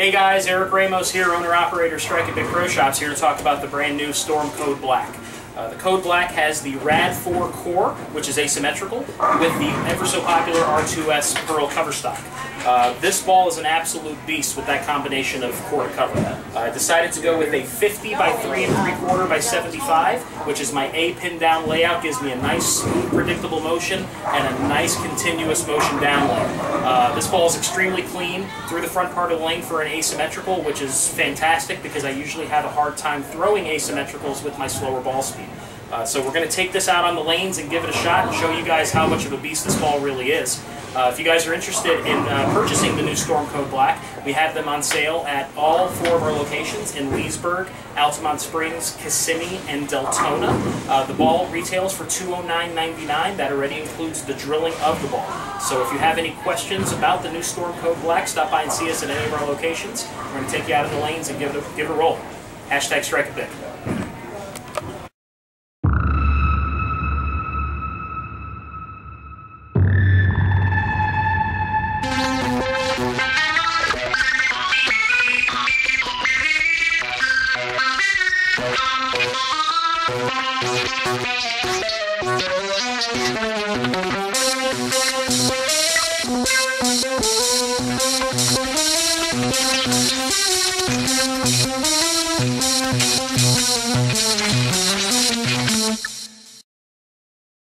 Hey guys, Erik Ramos here, owner-operator Strike It Big Pro Shops, here to talk about the brand new Storm Code Black. Uh, the Code Black has the RAD4 core, which is asymmetrical, with the ever so popular R2S Pearl cover stock. Uh, this ball is an absolute beast with that combination of core to cover. Uh, I decided to go with a 50 by 3 and 3 quarter by 75, which is my A pin down layout, gives me a nice predictable motion and a nice continuous motion down lane. Uh, this ball is extremely clean through the front part of the lane for an asymmetrical, which is fantastic because I usually have a hard time throwing asymmetricals with my slower ball speed. Uh, so we're going to take this out on the lanes and give it a shot and show you guys how much of a beast this ball really is. Uh, if you guys are interested in uh, purchasing the new Storm Code Black, we have them on sale at all four of our locations in Leesburg, Altamonte Springs, Kissimmee, and Deltona. Uh, the ball retails for $209.99. That already includes the drilling of the ball. So if you have any questions about the new Storm Code Black, stop by and see us at any of our locations. We're going to take you out in the lanes and give it a, give it a roll. Hashtag strike a big.